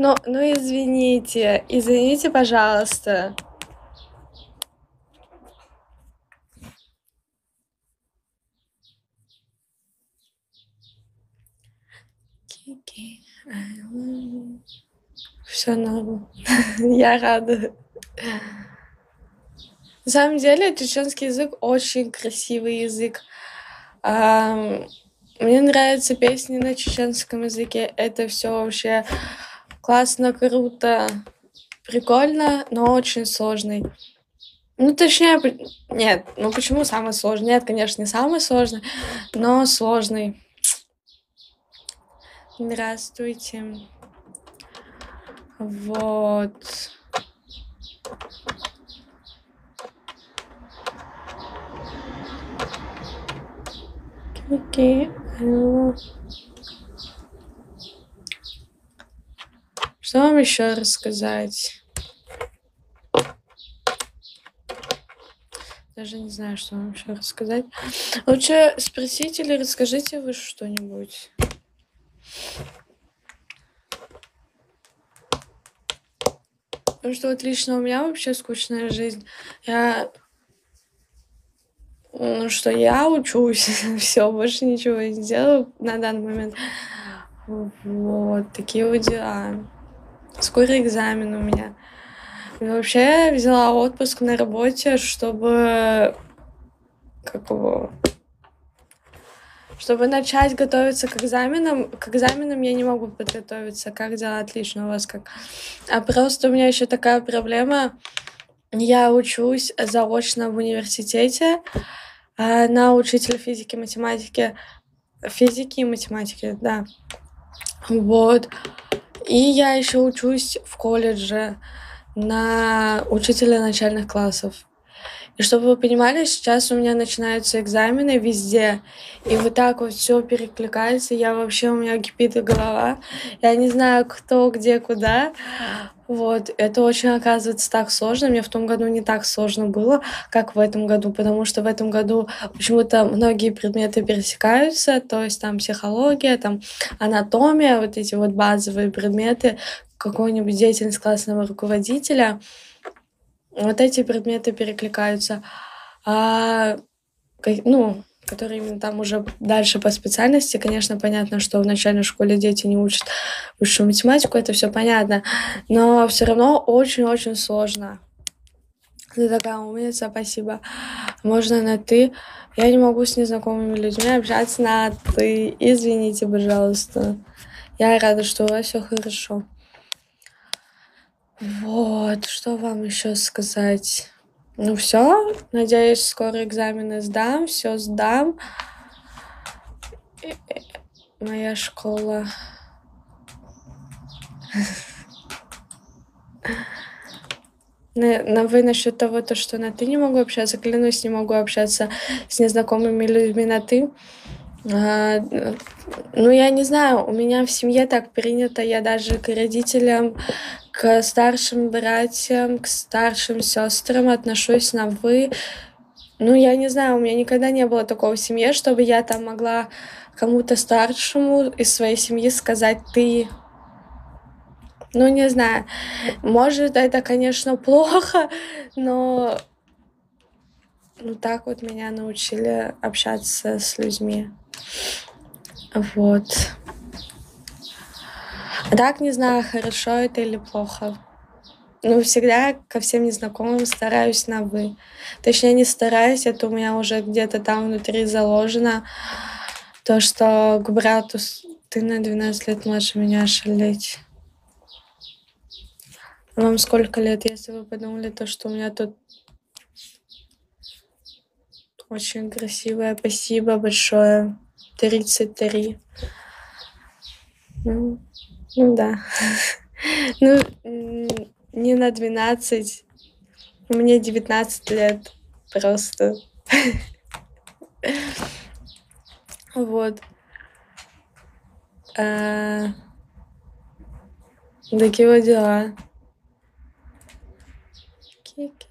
Ну, ну извините, извините, пожалуйста. Все норм. Я рада. На самом деле, чеченский язык очень красивый язык. Мне нравятся песни на чеченском языке. Это все вообще классно, круто, прикольно, но очень сложный. Ну, точнее, нет, ну почему самый сложный? Нет, конечно, не самый сложный, но сложный. Здравствуйте. Вот. Окей. алло. Что вам еще рассказать? Даже не знаю, что вам еще рассказать. Лучше спросите или расскажите вы что-нибудь. Потому что вот лично у меня вообще скучная жизнь. Я... Ну что, я учусь, все, больше ничего не делаю на данный момент. Вот, такие вот дела. Скоро экзамен у меня. И вообще взяла отпуск на работе, чтобы... Как его... Чтобы начать готовиться к экзаменам. К экзаменам я не могу подготовиться. Как дела? Отлично у вас как? А просто у меня еще такая проблема. Я учусь заочно в университете а, на учителя физики, математики. Физики и математики, да. Вот. И я еще учусь в колледже на учителя начальных классов. И чтобы вы понимали, сейчас у меня начинаются экзамены везде, и вот так вот все перекликается, я вообще, у меня кипит голова, я не знаю, кто, где, куда, вот, это очень, оказывается, так сложно, мне в том году не так сложно было, как в этом году, потому что в этом году почему-то многие предметы пересекаются, то есть там психология, там анатомия, вот эти вот базовые предметы, какой-нибудь деятельность классного руководителя, вот эти предметы перекликаются. А, ну, которые именно там уже дальше по специальности, конечно, понятно, что в начальной школе дети не учат высшую математику, это все понятно, но все равно очень-очень сложно. Ты такая умница, спасибо. Можно на ты. Я не могу с незнакомыми людьми общаться на ты. Извините, пожалуйста. Я рада, что у вас все хорошо. Вот, что вам еще сказать? Ну все, надеюсь, скоро экзамены сдам, все сдам. Моя школа. На, на вы насчет того, то, что на ты не могу общаться, клянусь, не могу общаться с незнакомыми людьми на ты. А, ну, я не знаю, у меня в семье так принято, я даже к родителям, к старшим братьям, к старшим сестрам отношусь на вы. Ну, я не знаю, у меня никогда не было такого в семье, чтобы я там могла кому-то старшему из своей семьи сказать ты. Ну, не знаю. Может, это, конечно, плохо, но ну, так вот меня научили общаться с людьми. Вот. А так не знаю, хорошо это или плохо. Ну, всегда ко всем незнакомым стараюсь на «вы». Точнее, не стараюсь, это у меня уже где-то там внутри заложено. То, что к брату ты на 12 лет младше меня шалеть. А Вам сколько лет, если вы подумали, то, что у меня тут очень красивое, спасибо большое. 33. Ну, ну да. Ну, не на 12. Мне 19 лет просто. Вот. А, Такие вот дела. Кики.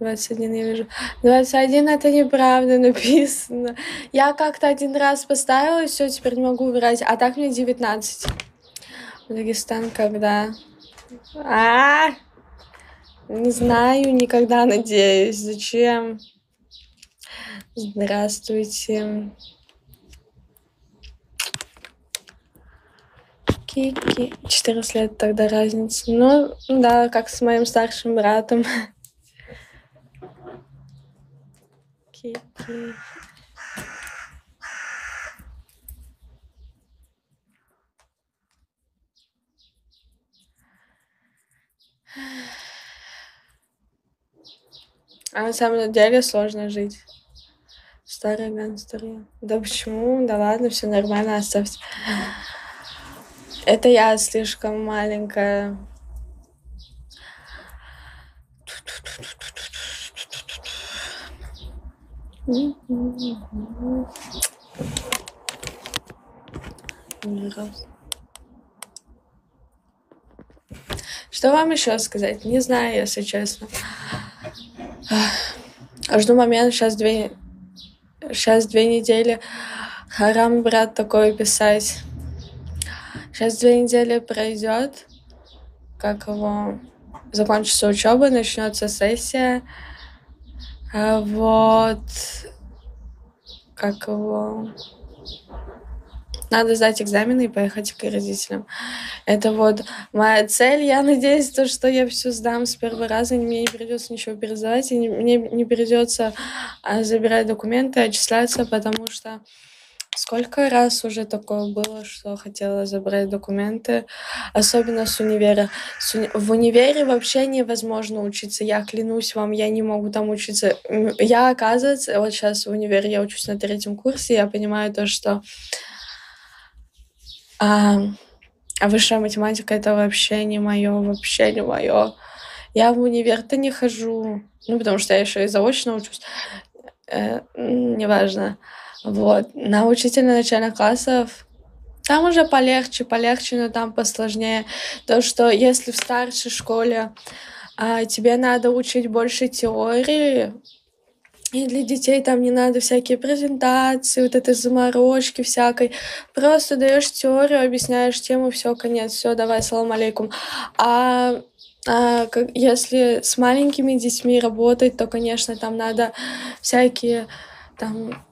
21 я вижу. 21 это неправда написано. Я как-то один раз поставила, и все, теперь не могу убирать. А так мне 19. Дагестан когда? А, не знаю, никогда, надеюсь. Зачем? Здравствуйте. Кики. 14 лет тогда разница. Ну, да, как с моим старшим братом. Кики. А на самом деле сложно жить. Старые гангстеры. Да почему? Да ладно, все нормально, оставьте. Это я слишком маленькая. Что вам еще сказать? Не знаю, если честно. Жду момент, сейчас две, сейчас две недели. Харам, брат, такое писать. Сейчас две недели пройдет, как его закончится учеба, начнется сессия. А вот как его надо сдать экзамены и поехать к родителям. Это вот моя цель. Я надеюсь, то, что я все сдам с первого раза, и мне не придется ничего пересдавать, и не, мне не придется а, забирать документы, отчисляться, потому что Сколько раз уже такое было, что хотела забрать документы, особенно с универа. С уни... В универе вообще невозможно учиться. Я клянусь вам, я не могу там учиться. Я, оказывается, вот сейчас в универе я учусь на третьем курсе, я понимаю то, что а, а высшая математика это вообще не мое, вообще не мое. Я в универ-то не хожу, ну, потому что я еще и заочно учусь. Э, неважно. Вот. На учителя начальных классов там уже полегче, полегче, но там посложнее. То, что если в старшей школе а, тебе надо учить больше теории, и для детей там не надо всякие презентации, вот этой заморочки всякой. Просто даешь теорию, объясняешь тему, все, конец, все, давай, салам алейкум. А а, как, если с маленькими детьми работать, то, конечно, там надо всякие там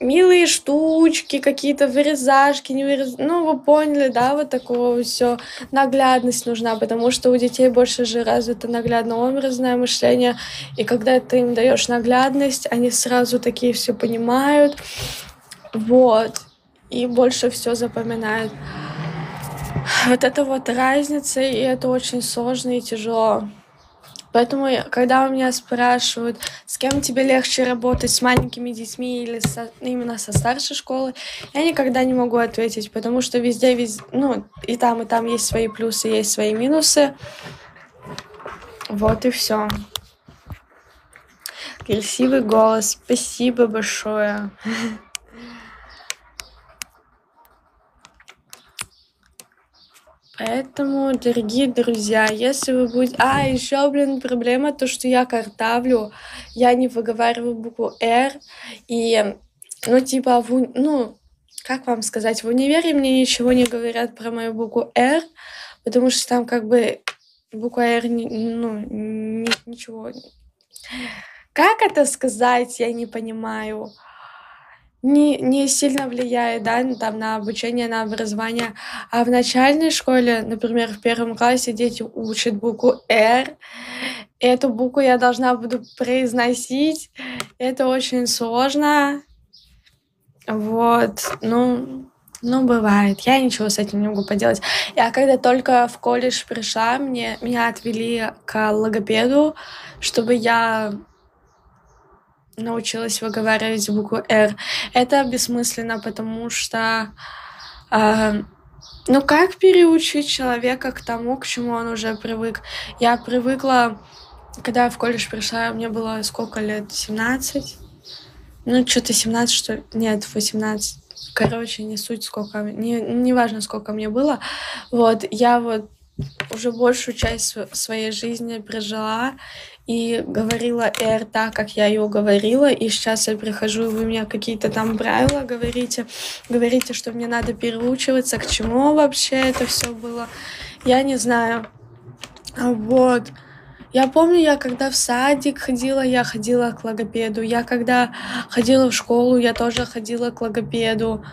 милые штучки, какие-то вырезашки, не вырез... Ну, вы поняли, да, вот такого все. Наглядность нужна, потому что у детей больше же развито наглядно-образное мышление. И когда ты им даешь наглядность, они сразу такие все понимают. Вот. И больше все запоминают. Вот это вот разница, и это очень сложно и тяжело. Поэтому, когда у меня спрашивают, с кем тебе легче работать, с маленькими детьми или со, именно со старшей школы, я никогда не могу ответить, потому что везде, везде, ну, и там, и там есть свои плюсы, есть свои минусы. Вот и все. Красивый голос. Спасибо большое. Поэтому, дорогие друзья, если вы будете... А, еще, блин, проблема то, что я картавлю, я не выговариваю букву «Р», и, ну, типа, в... ну, как вам сказать, в универе мне ничего не говорят про мою букву «Р», потому что там как бы буква «Р», ну, ничего... Как это сказать, я не понимаю не, не сильно влияет, да, там, на обучение, на образование. А в начальной школе, например, в первом классе дети учат букву «Р», эту букву я должна буду произносить. Это очень сложно. Вот, ну, ну, бывает. Я ничего с этим не могу поделать. Я когда только в колледж пришла, мне, меня отвели к логопеду, чтобы я научилась выговаривать букву «Р». Это бессмысленно, потому что... Э, ну, как переучить человека к тому, к чему он уже привык? Я привыкла, когда я в колледж пришла, мне было сколько лет? 17? Ну, что-то 17, что ли? Нет, 18. Короче, не суть, сколько... Не, не важно, сколько мне было. Вот, я вот уже большую часть своей жизни прожила и говорила «р» так, как я ее говорила, и сейчас я прихожу, и вы мне какие-то там правила говорите, говорите, что мне надо переучиваться, к чему вообще это все было, я не знаю. Вот. Я помню, я когда в садик ходила, я ходила к логопеду. Я когда ходила в школу, я тоже ходила к логопеду.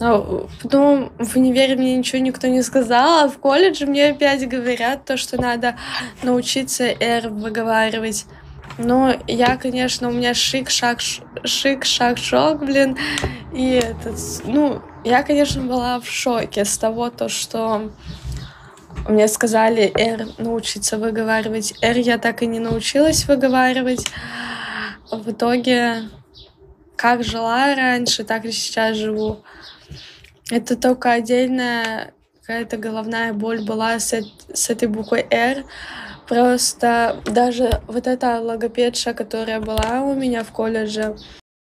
А, потом в универе мне ничего никто не сказал, а в колледже мне опять говорят то, что надо научиться «р» выговаривать. Но я, конечно, у меня шик-шаг, шик-шаг-шок, блин. И этот, ну, я, конечно, была в шоке с того, то, что мне сказали «р» научиться выговаривать. «Р» я так и не научилась выговаривать. В итоге, как жила раньше, так и сейчас живу. Это только отдельная какая-то головная боль была с, с этой буквой «Р». Просто даже вот эта логопедша, которая была у меня в колледже,